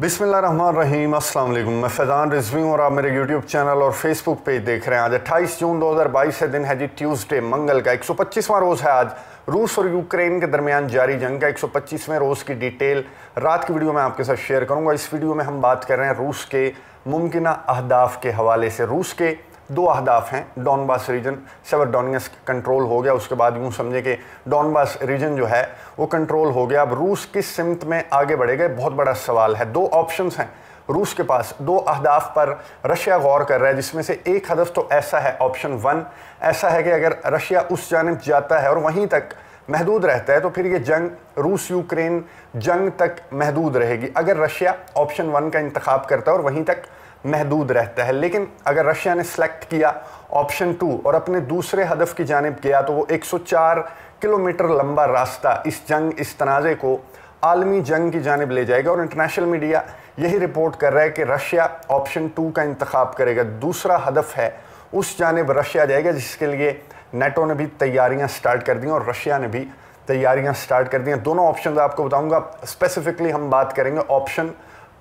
बिसमीम अस्सलाम वालेकुम मैं फैज़ान रिजवी हूँ और आप मेरे यूट्यूब चैनल और फेसबुक पेज देख रहे हैं। आज 28 जून 2022 से दिन है जी ट्यूसडे, मंगल का 125वां रोज़ है आज। रूस और यूक्रेन के दरमियान जारी जंग का 125वें रोज़ की डिटेल रात की वीडियो में आपके साथ शेयर करूँगा। इस वीडियो में हम बात कर रहे हैं रूस के मुमकिन अहदाफ के हवाले से। रूस के दो अहदाफ हैं, Donbas region, Severodonetsk control हो गया, उसके बाद यूँ समझे कि डॉनबास रीजन जो है, वो कंट्रोल हो गया। अब रूस किस सिमत में आगे बढ़ेगा बहुत बड़ा सवाल है। दो ऑप्शन हैं रूस के पास। दो अहदाफ पर रशिया गौर कर रहा है, जिसमें से एक हदफ तो ऐसा है, ऑप्शन वन। ऐसा है कि अगर रशिया उस जानब जाता है और वहीं तक महदूद रहता है तो फिर ये जंग रूस यूक्रेन जंग तक महदूद रहेगी। अगर रशिया ऑप्शन वन का इंतखब करता है और वहीं तक महदूद रहता है। लेकिन अगर रशिया ने सेलेक्ट किया ऑप्शन टू और अपने दूसरे हदफ की जानब गया तो वो 104 किलोमीटर लंबा रास्ता इस जंग, इस तनाज़े को आलमी जंग की जानब ले जाएगा। और इंटरनेशनल मीडिया यही रिपोर्ट कर रहा है कि रशिया ऑप्शन टू का इंतखब करेगा। दूसरा हदफ है, उस जानब रशिया जाएगा जिसके लिए नेटो ने भी तैयारियाँ स्टार्ट कर दी और रशिया ने भी तैयारियाँ स्टार्ट कर दी दोनों ऑप्शन आपको बताऊँगा। स्पेसिफिकली हम बात करेंगे ऑप्शन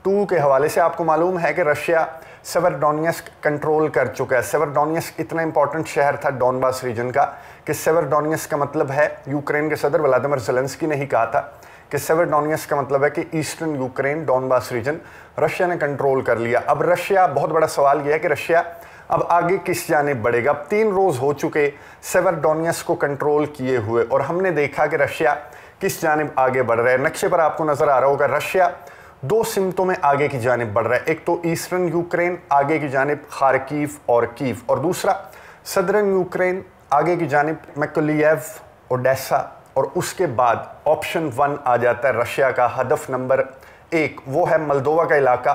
टू के हवाले से आपको मालूम है कि रशिया सेवरडोनियस्क कंट्रोल कर चुका है। सेवरडोनियस्क इतना इंपॉर्टेंट शहर था डॉनबास रीजन का कि सेवरडोनियस्क का मतलब है यूक्रेन के सदर व्लादिमिर जेलेंस्की ने ही कहा था कि सेवरडोनियस का मतलब है कि Eastern Ukraine Donbas region Russia ने कंट्रोल कर लिया। अब रशिया, बहुत बड़ा सवाल यह है कि रशिया अब आगे किस जाने बढ़ेगा? अब तीन रोज हो चुके सेवरडोनियस को कंट्रोल किए हुए और हमने देखा कि रशिया किस जानब आगे बढ़ रहा है। नक्शे पर आपको नज़र आ रहा होगा, रशिया दो सिमतों में आगे की जानब बढ़ रहा है। एक तो ईस्टर्न यूक्रेन, आगे की जानब खारकीव और कीव। और दूसरा, सदरन यूक्रेन, आगे की जानब मैकोलियव ओडेसा और उसके बाद ऑप्शन वन आ जाता है रशिया का हदफ नंबर एक। वो है मलदोवा का इलाका,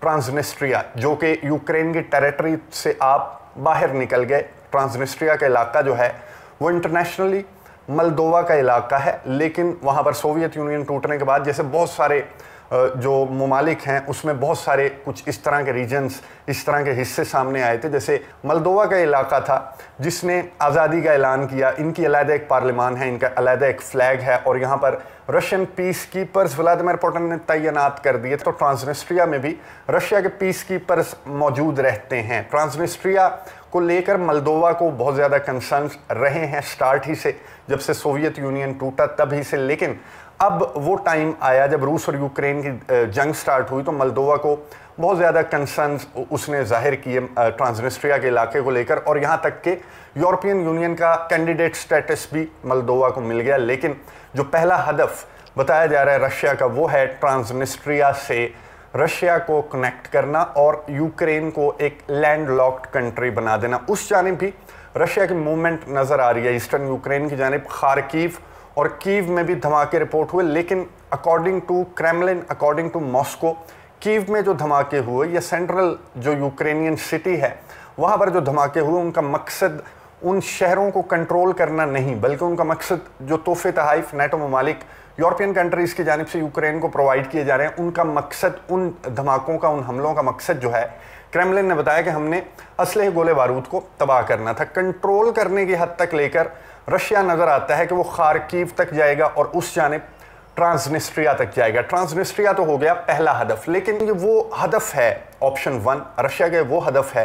ट्रांसनिस्ट्रिया, जो कि यूक्रेन की टेरिटरी से आप बाहर निकल गए। ट्रांसनिस्ट्रिया का इलाका जो है, वो इंटरनेशनली मलदोवा का इलाका है, लेकिन वहाँ पर सोवियत यूनियन टूटने के बाद जैसे बहुत सारे जो ममालिक हैं, उसमें बहुत सारे कुछ इस तरह के रीजन्स इस तरह के हिस्से सामने आए थे। जैसे मलदोवा का इलाका था, जिसने आज़ादी का ऐलान किया। इनकी अलहदा एक पार्लियामान है, इनका अलहदा एक फ्लैग है और यहाँ पर Russian peacekeepers Vladimir Putin ने तैनात कर दिए। तो ट्रांसनिस्ट्रिया में भी रशिया के पीस कीपर्स मौजूद रहते हैं। ट्रांसनिस्ट्रिया को लेकर मलदोवा को बहुत ज़्यादा कंसर्न रहे हैं। स्टार्ट ही से जब से सोवियत यूनियन टूटा तभी से। लेकिन अब वो टाइम आया जब रूस और यूक्रेन की जंग स्टार्ट हुई तो मलदोवा को बहुत ज़्यादा कंसर्न उसने ज़ाहिर किए ट्रांसनिस्ट्रिया के इलाके को लेकर और यहाँ तक के यूरोपियन यूनियन का कैंडिडेट स्टेटस भी मलदोवा को मिल गया। लेकिन जो पहला हदफ बताया जा रहा है रशिया का वो है ट्रांसनिस्ट्रिया से रशिया को कनेक्ट करना और यूक्रेन को एक लैंड लॉक्ड कंट्री बना देना। उस जानब भी रशिया की मूवमेंट नज़र आ रही है। ईस्टर्न यूक्रेन की जानब खारकीव और कीव में भी धमाके रिपोर्ट हुए, लेकिन according to Kremlin according to Moscow Kyiv में जो धमाके हुए, या सेंट्रल जो यूक्रेनियन सिटी है, वहाँ पर जो धमाके हुए, उनका मकसद उन शहरों को कंट्रोल करना नहीं, बल्कि उनका मकसद जो तोहफे तहाइफ नेटो ममालिक यूरोपियन कंट्रीज़ की जानब से यूक्रेन को प्रोवाइड किए जा रहे हैं, उनका मकसद उन धमाकों का, उन हमलों का मकसद जो है क्रेमलिन ने बताया कि हमने असलह गोले बारूद को तबाह करना था। कंट्रोल करने की हद तक लेकर रशिया नज़र आता है कि वो खारकीव तक जाएगा और उस जानब ट्रांसनिस्ट्रिया तक जाएगा। ट्रांसनिस्ट्रिया तो हो गया पहला हदफ, लेकिन ये वो हदफ है, ऑप्शन वन, रशिया के वो हदफ है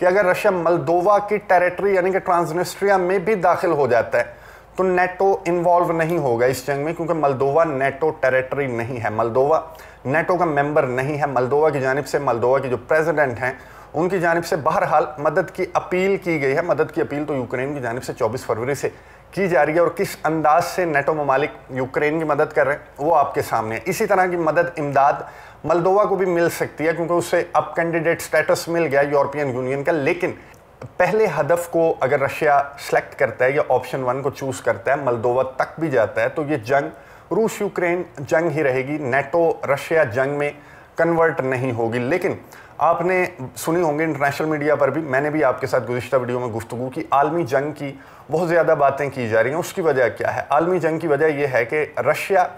कि अगर रशिया मलदोवा की टेरिटरी यानी कि ट्रांसनिस्ट्रिया में भी दाखिल हो जाता है तो नेटो इन्वॉल्व नहीं होगा इस जंग में, क्योंकि मलदोवा नेटो टेरिटरी नहीं है। मलदोवा नेटो का मेंबर नहीं है। मलदोवा की जानब से, मलदोवा के जो प्रेसिडेंट हैं, उनकी जानब से बहरहाल मदद की अपील की गई है। मदद की अपील तो यूक्रेन की जानब से 24 फरवरी से की जा रही है और किस अंदाज से नेटो ममालिक यूक्रेन की मदद कर रहे हैं, वो आपके सामने है। इसी तरह की मदद इमदाद मलदोवा को भी मिल सकती है, क्योंकि उससे अब कैंडिडेट स्टेटस मिल गया यूरोपियन यूनियन का। लेकिन पहले हदफ को अगर रशिया सेलेक्ट करता है या ऑप्शन वन को चूज़ करता है, मलदोवा तक भी जाता है तो ये जंग रूस यूक्रेन जंग ही रहेगी। नेटो रशिया जंग में कन्वर्ट नहीं होगी। लेकिन आपने सुनी होंगे इंटरनेशनल मीडिया पर भी, मैंने भी आपके साथ गुजशत वीडियो में गुफ्तु की। आलमी जंग की बहुत ज़्यादा बातें की जा रही हैं। उसकी वजह क्या है? आलमी जंग की वजह यह है कि रशिया,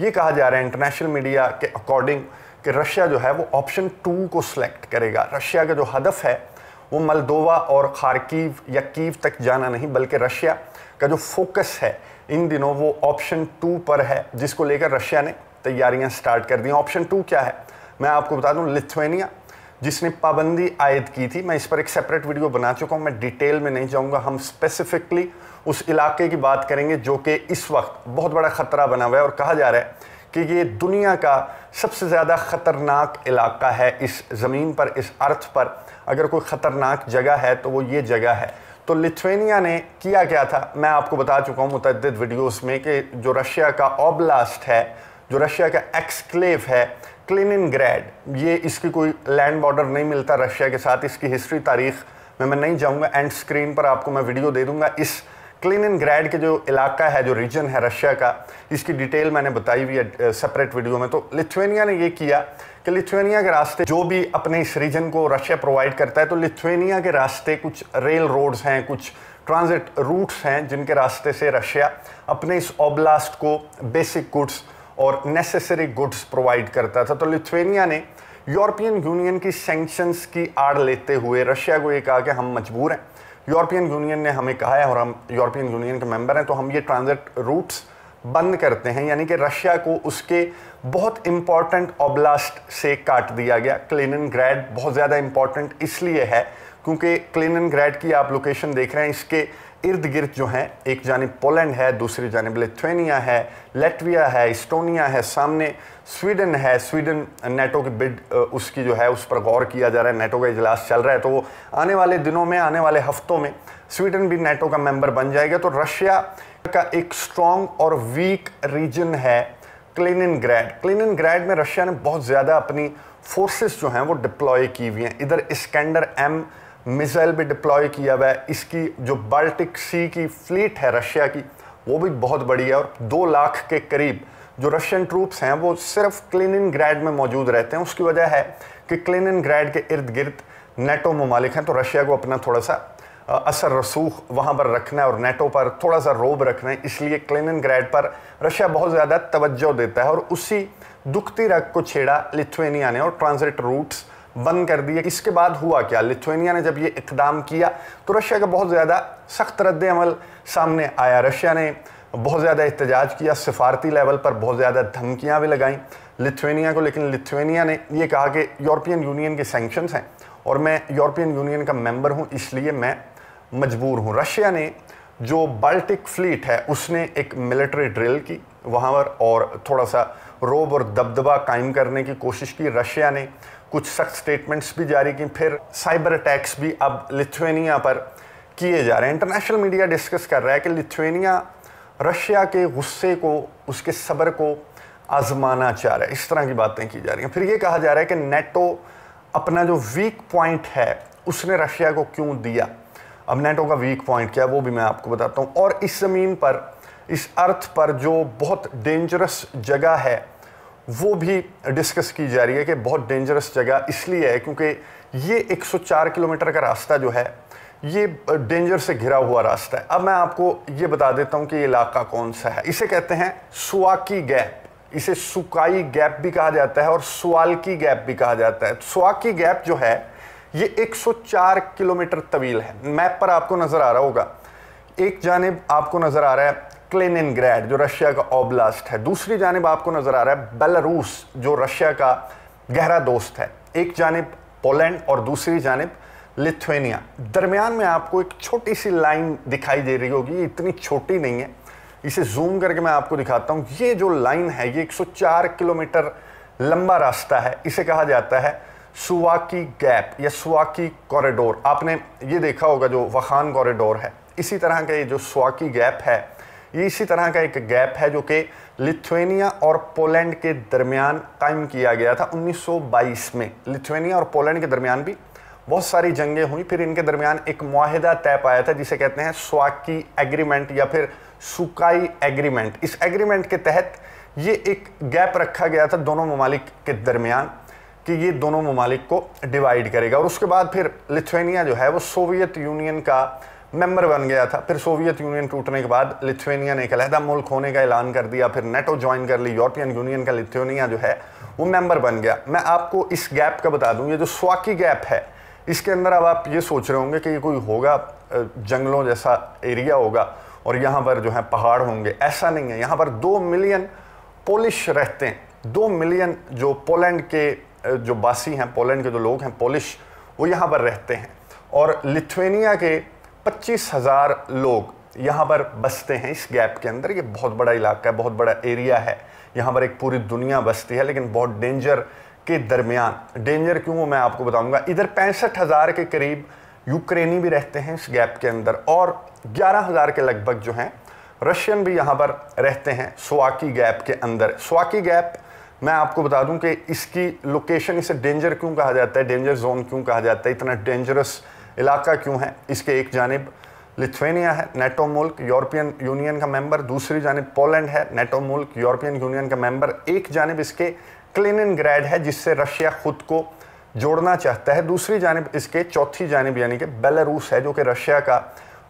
ये कहा जा रहा है इंटरनेशनल मीडिया के अकॉर्डिंग कि रशिया जो है वो ऑप्शन टू को सिलेक्ट करेगा। रशिया का जो हदफ है वो मलदोवा और खारकीव या कीव तक जाना नहीं, बल्कि रशिया का जो फोकस है, इन दिनों वो ऑप्शन टू पर है, जिसको लेकर रशिया ने तैयारियाँ स्टार्ट कर दी ऑप्शन टू क्या है? मैं आपको बता दूँ, लिथुएनिया, जिसने पाबंदी आयद की थी। मैं इस पर एक सेपरेट वीडियो बना चुका हूँ, मैं डिटेल में नहीं जाऊँगा। हम स्पेसिफिकली उस इलाके की बात करेंगे, जो कि इस वक्त बहुत बड़ा ख़तरा बना हुआ है और कहा जा रहा है कि ये दुनिया का सबसे ज़्यादा ख़तरनाक इलाका है इस ज़मीन पर, इस अर्थ पर। अगर कोई ख़तरनाक जगह है तो वो ये जगह है। तो लिथुएनिया ने किया क्या था? मैं आपको बता चुका हूँ मुतद वीडियोस में कि जो रशिया का ओबलास्ट है, जो रशिया का एक्सक्लेव है क्लिनिन ये इसकी कोई लैंड बॉर्डर नहीं मिलता रशिया के साथ। इसकी हिस्ट्री तारीख में मैं नहीं जाऊँगा, एंड स्क्रीन पर आपको मैं वीडियो दे दूँगा। इस क्लिनिन ग्रैड के जो इलाका है, जो रीजन है रशिया का, इसकी डिटेल मैंने बताई हुई है सेपरेट वीडियो में। तो लिथुएनिया ने ये किया कि लिथुएनिया के रास्ते जो भी अपने इस रीजन को रशिया प्रोवाइड करता है तो लिथुएनिया के रास्ते कुछ रेल रोड्स हैं, कुछ ट्रांजिट रूट्स हैं, जिनके रास्ते से रशिया अपने इस ओब्लास्ट को बेसिक गुड्स और नेसेसरी गुड्स प्रोवाइड करता था। तो लिथुएनिया ने यूरोपियन यूनियन की सेंक्शंस की आड़ लेते हुए रशिया को ये कहा कि हम मजबूर हैं। यूरोपियन यूनियन ने हमें कहा है और हम यूरोपियन यूनियन के मेंबर हैं तो हम ये ट्रांजिट रूट्स बंद करते हैं, यानी कि रशिया को उसके बहुत इंपॉर्टेंट ओब्लास्ट से काट दिया गया। क्लिनन बहुत ज़्यादा इंपॉर्टेंट इसलिए है, क्योंकि क्लिनन की आप लोकेशन देख रहे हैं, इसके इर्द गिर्द जो हैं, एक जानब पोलैंड है, दूसरी जानब लिथुनिया है, लेटविया है, इस्टोनिया है, सामने स्वीडन है, स्वीडन नेटो की बिड उसकी जो है, उस पर गौर किया जा रहा है, नेटो का इजलास चल रहा है तो वो आने वाले दिनों में, आने वाले हफ्तों में स्वीडन भी नेटो का मेंबर बन जाएगा। तो रशिया का एक स्ट्रॉन्ग और वीक रीजन है क्लिनिन ग्रैड क्लिनिन ग्रैड में रशिया ने बहुत ज़्यादा अपनी फोर्सेस जो हैं, वो डिप्लॉय की हुई हैं। इधर स्कैंडर एम मिसाइल भी डिप्लॉय किया हुआ है। इसकी जो बाल्टिक सी की फ्लीट है रशिया की, वो भी बहुत बड़ी है और दो लाख के करीब जो रशियन ट्रूप्स हैं, वो सिर्फ़ क्लिनिन ग्रैड में मौजूद रहते हैं। उसकी वजह है कि क्लिनिन ग्रैड के इर्द गिर्द नेटो ममालिक हैं तो रशिया को अपना थोड़ा सा असर रसूख वहाँ पर रखना है और नेटो पर थोड़ा सा रोब रखना है। इसलिए क्लिनिन ग्रैड पर रशिया बहुत ज़्यादा तवज्जो देता है और उसी दुखती रग को छेड़ा लिथुएनिया ने और ट्रांजिट रूट्स बंद कर दिए। इसके बाद हुआ क्या? लिथुएनिया ने जब ये इकदाम किया तो रशिया का बहुत ज़्यादा सख्त रद्द अमल सामने आया। रशिया ने बहुत ज़्यादा एहतजाज किया, सिफारती लेवल पर बहुत ज़्यादा धमकियाँ भी लगाईं लिथुएनिया को। लेकिन लिथुएनिया ने ये कहा कि यूरोपियन यूनियन के सेंक्शंस हैं और मैं यूरोपियन यूनियन का मेंबर हूँ, इसलिए मैं मजबूर हूँ। रशिया ने जो बाल्टिक फ्लीट है, उसने एक मिलिट्री ड्रिल की वहाँ पर और थोड़ा सा रोब और दबदबा कायम करने की कोशिश की। रशिया ने कुछ सख्त स्टेटमेंट्स भी जारी की, फिर साइबर अटैक्स भी अब लिथुएनिया पर किए जा रहे हैं। इंटरनेशनल मीडिया डिस्कस कर रहा है कि लिथुएनिया रशिया के गुस्से को, उसके सब्र को आजमाना चाह रहा है। इस तरह की बातें की जा रही हैं। फिर ये कहा जा रहा है कि नेटो अपना जो वीक पॉइंट है, उसने रशिया को क्यों दिया? अब नेटो का वीक पॉइंट क्या है, वो भी मैं आपको बताता हूँ। और इस ज़मीन पर, इस अर्थ पर जो बहुत डेंजरस जगह है वो भी डिस्कस की जा रही है कि बहुत डेंजरस जगह इसलिए है क्योंकि ये 104 किलोमीटर का रास्ता जो है, ये डेंजर से घिरा हुआ रास्ता है। अब मैं आपको ये बता देता हूँ कि ये इलाका कौन सा है। इसे कहते हैं सुआकी गैप। इसे सुकाई गैप भी कहा जाता है और सुआल की गैप भी कहा जाता है। सुआकी गैप जो है, ये 104 किलोमीटर तवील है। मैप पर आपको नज़र आ रहा होगा। एक जानब आपको नज़र आ रहा है क्लेनिन जो रशिया का ओब्लास्ट है। दूसरी जानब आपको नज़र आ रहा है बेलारूस जो रशिया का गहरा दोस्त है। एक जानब पोलैंड और दूसरी जानब लिथुएनिया दरमियान में आपको एक छोटी सी लाइन दिखाई दे रही होगी इतनी छोटी नहीं है। इसे जूम करके मैं आपको दिखाता हूँ। ये जो लाइन है, ये 104 किलोमीटर लंबा रास्ता है। इसे कहा जाता है सुवाकी गैप या सुवाकी कॉरिडोर आपने ये देखा होगा, जो वखान कॉरिडोर है। इसी तरह का ये जो सुवाकी गैप है ये इसी तरह का एक गैप है जो कि लिथुएनिया और पोलैंड के दरमियान कायम किया गया था 1922 में। लिथुएनिया और पोलैंड के दरमियान भी बहुत सारी जंगें हुई, फिर इनके दरमियान एक माहिदा तय पाया था जिसे कहते हैं स्वाकी एग्रीमेंट या फिर सुकाई एग्रीमेंट। इस एग्रीमेंट के तहत ये एक गैप रखा गया था दोनों ममालिक के दरमियान कि ये दोनों ममालिक को डिवाइड करेगा। और उसके बाद फिर लिथुएनिया जो है वो सोवियत यूनियन का मेंबर बन गया था। फिर सोवियत यूनियन टूटने के बाद लिथुएनिया ने एक अलहदा मुल्क होने का ऐलान कर दिया। फिर नेटो ज्वाइन कर ली। यूरोपियन यूनियन का लिथुएनिया जो है, वो मेंबर बन गया। मैं आपको इस गैप का बता दूँ, ये जो स्वाकी गैप है, इसके अंदर अब आप ये सोच रहे होंगे कि ये कोई होगा जंगलों जैसा एरिया होगा और यहाँ पर जो है पहाड़ होंगे। ऐसा नहीं है। यहाँ पर दो मिलियन पोलिश रहते हैं। दो मिलियन जो पोलैंड के जो बासी हैं, पोलैंड के जो लोग हैं, पोलिश, वो यहाँ पर रहते हैं। और लिथुएनिया के पच्चीस हज़ार लोग यहाँ पर बसते हैं इस गैप के अंदर। ये बहुत बड़ा इलाका है, बहुत बड़ा एरिया है। यहाँ पर एक पूरी दुनिया बसती है, लेकिन बहुत डेंजर के दरमियान। डेंजर क्यों मैं आपको बताऊँगा। इधर पैंसठ हज़ार के करीब यूक्रेनी भी रहते हैं इस गैप के अंदर, और ग्यारह हज़ार के लगभग जो हैं, रशियन भी यहाँ पर रहते हैं स्वाकी गैप के अंदर। स्वाकी गैप मैं आपको बता दूँ कि इसकी लोकेशन इसे डेंजर क्यों कहा जाता है डेंजर जोन क्यों कहा जाता है, इतना डेंजरस इलाका क्यों है? इसके एक जानब लिथुनिया है, नेटो मुल्क, यूरोपियन यूनियन का मेंबर। दूसरी जानब पोलैंड है, नेटो मुल्क, यूरोपियन यूनियन का मेंबर। एक जानब इसके क्लिन ग्रैड है, जिससे रशिया खुद को जोड़ना चाहता है। दूसरी जानब इसके चौथी जानब यानी कि बेलारूस है, जो कि रशिया का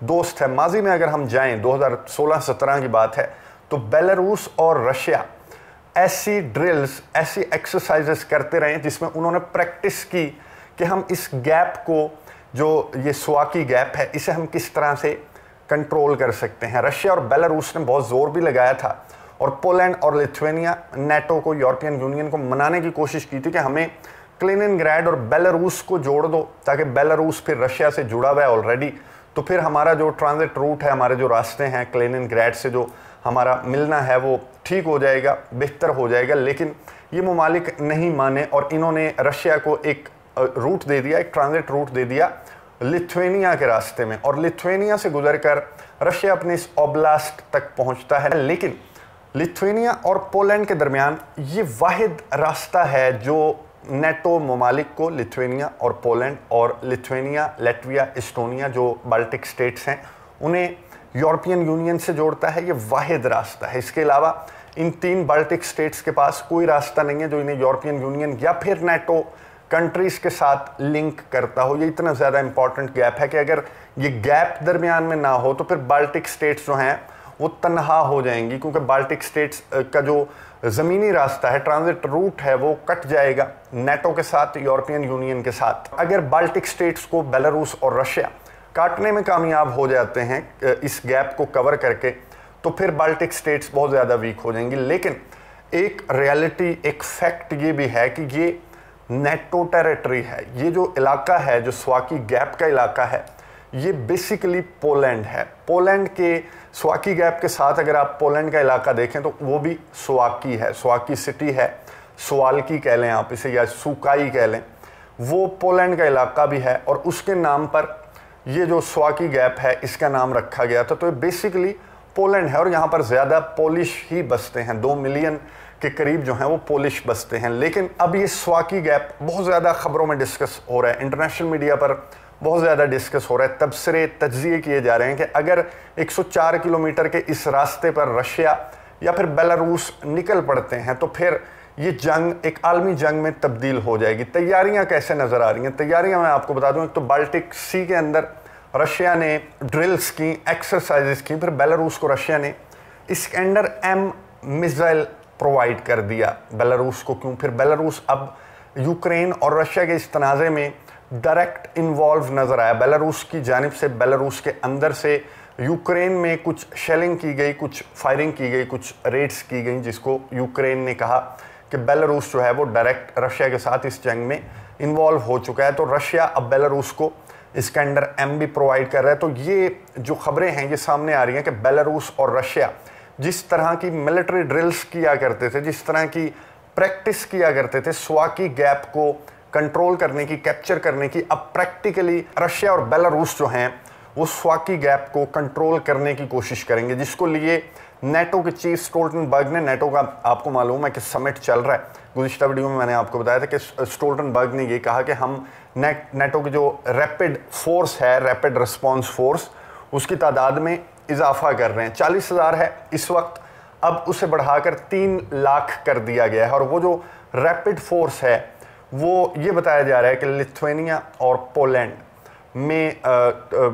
दोस्त है। माजी में अगर हम जाएँ 2016-17 की बात है तो बेलारूस और रशिया ऐसी ड्रिल्स, ऐसी एक्सरसाइजेस करते रहे, जिसमें उन्होंने प्रैक्टिस की कि हम इस गैप को जो ये स्वाकी गैप है, इसे हम किस तरह से कंट्रोल कर सकते हैं? रशिया और बेलारूस ने बहुत ज़ोर भी लगाया था और पोलैंड और लिथुएनिया नेटो को, यूरोपियन यूनियन को मनाने की कोशिश की थी कि हमें क्लिनिनग्रैड और बेलारूस को जोड़ दो, ताकि बेलारूस फिर रशिया से जुड़ा हुआ है ऑलरेडी तो फिर हमारा जो ट्रांजिट रूट है, हमारे जो रास्ते हैं क्लिनिनग्रैड से जो हमारा मिलना है, वो ठीक हो जाएगा, बेहतर हो जाएगा। लेकिन ये ममालिक नहीं माने और इन्होंने रशिया को एक रूट दे दिया, एक ट्रांजिट रूट दे दिया लिथुएनिया के रास्ते में। और लिथुएनिया से गुजर कर रशिया अपने इस ओब्लास्ट तक पहुँचता है। लेकिन लिथुएनिया और पोलैंड के दरमियान ये वाहिद रास्ता है जो नेटो ममालिक को लिथुएनिया और पोलैंड और लिथुएनिया, लेटविया, इस्टोनिया जो बाल्टिक स्टेट्स हैं, उन्हें यूरोपियन यूनियन से जोड़ता है। ये वाहिद रास्ता है। इसके अलावा इन तीन बाल्टिक स्टेट्स के पास कोई रास्ता नहीं है जो इन्हें यूरोपियन यूनियन या फिर नेटो कंट्रीज़ के साथ लिंक करता हो, ये इतना ज़्यादा इंपॉर्टेंट गैप है कि अगर ये गैप दरमियान में ना हो तो फिर बाल्टिक स्टेट्स जो हैं, वो तनहा हो जाएँगी, क्योंकि बाल्टिक स्टेट्स का जो ज़मीनी रास्ता है ट्रांजिट रूट है, वो कट जाएगा नेटो के साथ यूरोपियन यूनियन के साथ। अगर बाल्टिक स्टेट्स को बेलारूस और रशिया काटने में कामयाब हो जाते हैं इस गैप को कवर करके तो फिर बाल्टिक स्टेट्स बहुत ज़्यादा वीक हो जाएँगी। लेकिन एक रियलिटी एक फैक्ट ये भी है कि ये नेटो टेरिटरी है। ये जो इलाका है, जो स्वाकी गैप का इलाका है, ये बेसिकली पोलैंड है। पोलैंड के, स्वाकी गैप के साथ अगर आप पोलैंड का इलाका देखें तो वो भी स्वाकी है, स्वाकी सिटी है। स्वालकी कह लें आप इसे, या सुकाई कह लें। वो पोलैंड का इलाका भी है, और उसके नाम पर ये जो स्वाकी गैप है, इसका नाम रखा गया था। तो ये बेसिकली पोलैंड है, और यहाँ पर ज़्यादा पोलिश ही बसते हैं। दो मिलियन के करीब जो हैं वो पोलिश बसते हैं। लेकिन अब ये स्वाकी गैप बहुत ज़्यादा खबरों में डिस्कस हो रहा है। इंटरनेशनल मीडिया पर बहुत ज़्यादा डिस्कस हो रहा है। तबसरे तजिए किए जा रहे हैं कि अगर 104 किलोमीटर के इस रास्ते पर रशिया या फिर बेलारूस निकल पड़ते हैं तो फिर ये जंग, एक आलमी जंग में तब्दील हो जाएगी। तैयारियाँ कैसे नज़र आ रही हैं? तैयारियाँ मैं आपको बता दूँ, एक तो बाल्टिक सी के अंदर रशिया ने ड्रिल्स की एक्सरसाइजेस की, फिर बेलारूस को रशिया ने इसकेंडर एम मिसाइल प्रोवाइड कर दिया बेलारूस को क्यों? फिर बेलारूस अब यूक्रेन और रशिया के इस तनाज़े में डायरेक्ट इन्वॉल्व नज़र आया। बेलारूस की जानब से बेलारूस के अंदर से यूक्रेन में कुछ शेलिंग की गई, कुछ फायरिंग की गई, कुछ रेड्स की गई, जिसको यूक्रेन ने कहा कि बेलारूस जो है वो डायरेक्ट रशिया के साथ इस जंग में इन्वॉल्व हो चुका है। तो रशिया अब बेलारूस को इसके अंडर एम भी प्रोवाइड कर रहा है। तो ये जो खबरें हैं, ये सामने आ रही हैं कि बेलारूस और रशिया जिस तरह की मिलिट्री ड्रिल्स किया करते थे, जिस तरह की प्रैक्टिस किया करते थे, स्वाकी गैप को कंट्रोल करने की कैप्चर करने की, अब प्रैक्टिकली रशिया और बेलारूस जो हैं, वो स्वाकी गैप को कंट्रोल करने की कोशिश करेंगे, जिसको लिए नेटो के चीफ स्टोल्टनबर्ग ने नेटो का आपको मालूम है कि समिट चल रहा है। गुजशत वीडियो में मैंने आपको बताया था कि स्टोल्टनबर्ग ने ये कहा कि हम नेट नेटो की जो रैपिड फोर्स है रैपिड रिस्पॉन्स फोर्स उसकी तादाद में इजाफा कर रहे हैं। चालीस हज़ार है इस वक्त। अब उसे बढ़ाकर तीन लाख कर दिया गया है। और वो जो रैपिड फोर्स है, वो ये बताया जा रहा है कि लिथुनिया और पोलैंड में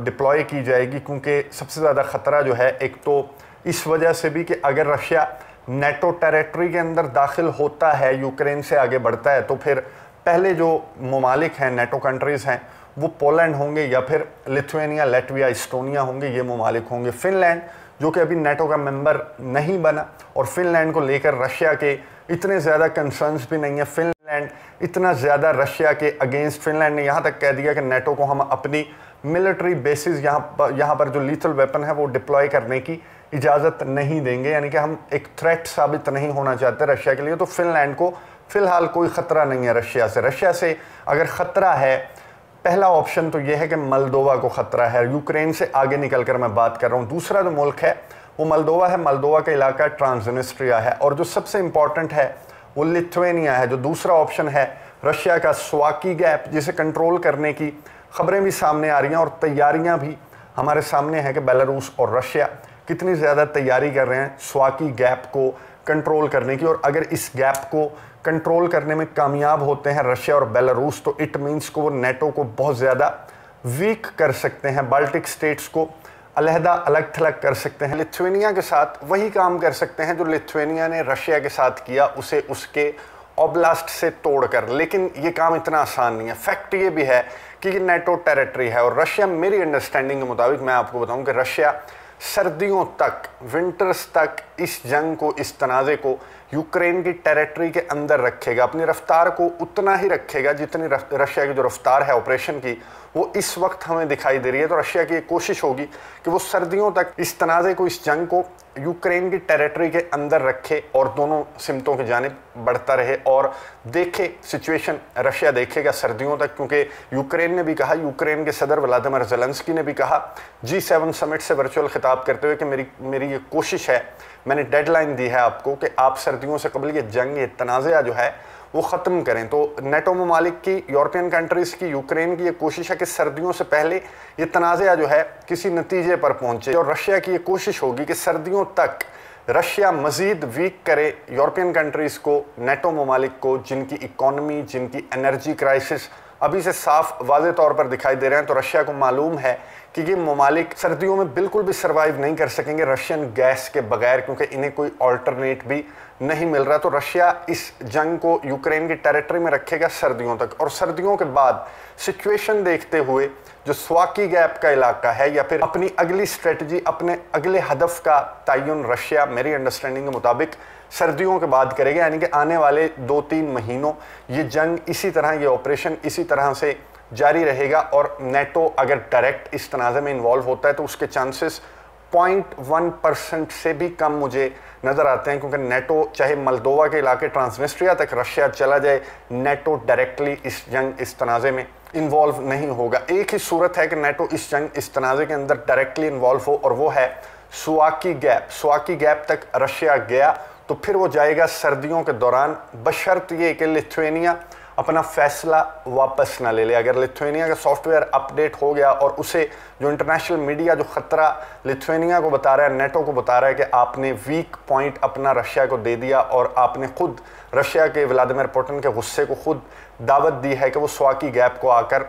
डिप्लॉय की जाएगी, क्योंकि सबसे ज़्यादा ख़तरा जो है, एक तो इस वजह से भी कि अगर रशिया नेटो टेरिटरी के अंदर दाखिल होता है, यूक्रेन से आगे बढ़ता है तो फिर पहले जो ममालिक हैं, नेटो कंट्रीज़ हैं वो पोलैंड होंगे या फिर लिथुएनिया, लेटविया, इस्टोनिया होंगे, ये ममालिक होंगे। फिनलैंड, जो कि अभी नेटो का मेंबर नहीं बना, और फिनलैंड को लेकर रशिया के इतने ज़्यादा कंसर्न्स भी नहीं है। फिनलैंड इतना ज़्यादा रशिया के अगेंस्ट फिनलैंड ने यहाँ तक कह दिया कि नेटो को हम अपनी मिलिट्री बेसिस यहाँ पर यहाँ पर जो लीथल वेपन है, वो डिप्लॉय करने की इजाज़त नहीं देंगे। यानी कि हम एक थ्रेट साबित नहीं होना चाहते रशिया के लिए। तो फिनलैंड को फ़िलहाल कोई ख़तरा नहीं है रशिया से। रशिया से अगर ख़तरा है पहला ऑप्शन तो यह है कि मलदोवा को ख़तरा है। यूक्रेन से आगे निकल कर मैं बात कर रहा हूँ। दूसरा जो मुल्क है, वो मलदोवा है। मलदोवा का इलाका ट्रांसनिस्ट्रिया है और जो सबसे इंपॉर्टेंट है, वो लिथुएनिया है, जो दूसरा ऑप्शन है, रशिया का स्वाकी गैप, जिसे कंट्रोल करने की खबरें भी सामने आ रही हैं और तैयारियाँ भी हमारे सामने हैं कि बेलारूस और रशिया कितनी ज़्यादा तैयारी कर रहे हैं स्वाकी गैप को कंट्रोल करने की, और अगर इस गैप को कंट्रोल करने में कामयाब होते हैं रशिया और बेलारूस तो इट मीन्स को वो नेटो को बहुत ज़्यादा वीक कर सकते हैं, बाल्टिक स्टेट्स को अलहदा अलग थलग कर सकते हैं। लिथुएनिया के साथ वही काम कर सकते हैं जो लिथुएनिया ने रशिया के साथ किया, उसे उसके ओब्लास्ट से तोड़कर। लेकिन ये काम इतना आसान नहीं है। फैक्ट ये भी है कि नेटो टेरिटरी है, और रशिया मेरी अंडरस्टैंडिंग के मुताबिक मैं आपको बताऊँ कि रशिया सर्दियों तक विंटर्स तक इस जंग को इस तनाज़े को यूक्रेन की टेरिटरी के अंदर रखेगा। अपनी रफ्तार को उतना ही रखेगा जितनी रशिया की जो रफ्तार है ऑपरेशन की, वो इस वक्त हमें दिखाई दे रही है। तो रशिया की कोशिश होगी कि वो सर्दियों तक इस तनाज़े को, इस जंग को यूक्रेन की टेरिटरी के अंदर रखे और दोनों सिमतों की जानब बढ़ता रहे और देखे सिचुएशन रशिया देखेगा सर्दियों तक, क्योंकि यूक्रेन ने भी कहा, यूक्रेन के सदर व्लादिमिर जेलेंस्की ने भी कहा जी सेवन समिट से वर्चुअल खिताब करते हुए कि मेरी मेरी ये कोशिश है मैंने डेडलाइन दी है आपको कि आप सर्दियों से कबल ये जंग, ये तनाज़ा जो है, वो ख़त्म करें। तो नेटो ममालिक की, यूरोपियन कंट्रीज़ की, यूक्रेन की ये कोशिश है कि सर्दियों से पहले ये तनाज़ा जो है किसी नतीजे पर पहुँचे। और रशिया की ये कोशिश होगी कि सर्दियों तक रशिया मज़ीद वीक करे यूरोपियन कंट्रीज़ को, नेटो ममालिक को, जिनकी इकॉनमी जिनकी एनर्जी क्राइसिस अभी से साफ़ वाज तौर पर दिखाई दे रहे हैं तो रशिया को मालूम है कि ये ममालिक सर्दियों में बिल्कुल भी सर्वाइव नहीं कर सकेंगे रशियन गैस के बगैर, क्योंकि इन्हें कोई ऑल्टरनेट भी नहीं मिल रहा। तो रशिया इस जंग को यूक्रेन की टेरिटरी में रखेगा सर्दियों तक। और सर्दियों के बाद सिचुएशन देखते हुए जो स्वाकी गैप का इलाका है, या फिर अपनी अगली स्ट्रेटजी अपने अगले हदफ का तयन रशिया, मेरी अंडरस्टैंडिंग के मुताबिक सर्दियों के बाद करेगा, यानी कि आने वाले दो तीन महीनों ये जंग इसी तरह, ये ऑपरेशन इसी तरह से जारी रहेगा और नेटो अगर डायरेक्ट इस तनाज़े में इन्वॉल्व होता है तो उसके चांसेस पॉइंट वन परसेंट से भी कम मुझे नज़र आते हैं, क्योंकि नेटो चाहे मलदोवा के इलाके ट्रांसमिस्ट्रिया तक रशिया चला जाए, नेटो डायरेक्टली इस जंग, इस तनाज़े में इन्वॉल्व नहीं होगा। एक ही सूरत है कि नेटो इस जंग, इस तनाज़े के अंदर डायरेक्टली इन्वॉल्व हो, और वो है सुआकी गैप। सुआकी गैप तक रशिया गया तो फिर वो जाएगा सर्दियों के दौरान बशर्त ये कि लिथुएनिया अपना फैसला वापस ना ले ले। अगर लिथुएनिया का सॉफ्टवेयर अपडेट हो गया और उसे जो इंटरनेशनल मीडिया जो ख़तरा लिथुएनिया को बता रहा है, नेटो को बता रहा है कि आपने वीक पॉइंट अपना रशिया को दे दिया और आपने खुद रशिया के व्लादिमिर पुटिन के गुस्से को खुद दावत दी है कि वो स्वाकी गैप को आकर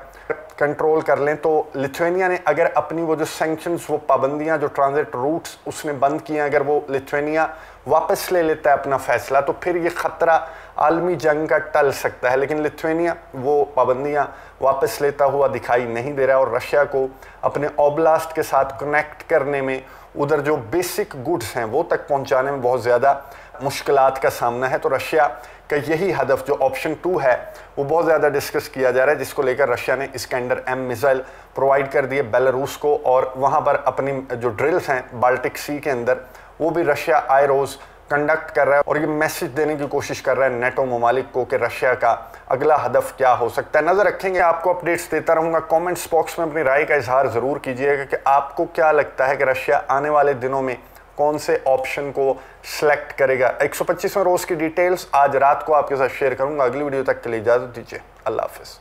कंट्रोल कर लें तो लिथुएनिया ने अगर अपनी वो जो सेंक्शंस वो पाबंदियाँ, जो ट्रांजिट रूट्स उसने बंद किए अगर वो लिथुएनिया वापस ले लेता है अपना फैसला तो फिर ये ख़तरा आलमी जंग का टल सकता है। लेकिन लिथुएनिया वो पाबंदियाँ वापस लेता हुआ दिखाई नहीं दे रहा और रशिया को अपने ओब्लास्ट के साथ कनेक्ट करने में उधर जो बेसिक गुड्स हैं, वो तक पहुँचाने में बहुत ज़्यादा मुश्किल का सामना है। तो रशिया का यही हदफ जो ऑप्शन टू है, वो बहुत ज़्यादा डिस्कस किया जा रहा है, जिसको लेकर रशिया ने अंडर एम मिसाइल प्रोवाइड कर दिए बेलारूस को, और वहाँ पर अपनी जो ड्रिल्स हैं बाल्टिक सी के अंदर, वो भी रशिया आए रोज़ कंडक्ट कर रहा है, और ये मैसेज देने की कोशिश कर रहा है नेटो ममालिक को कि रशिया का अगला हदफ क्या हो सकता है। नज़र रखेंगे आपको अपडेट्स देता रहूँगा। कमेंट्स बॉक्स में अपनी राय का इजहार ज़रूर कीजिएगा कि आपको क्या लगता है कि रशिया आने वाले दिनों में कौन से ऑप्शन को सिलेक्ट करेगा? 125वें रोज़ की डिटेल्स आज रात को आपके साथ शेयर करूँगा। अगली वीडियो तक के लिए इजाज़त दीजिए। अल्लाह हाफिज़।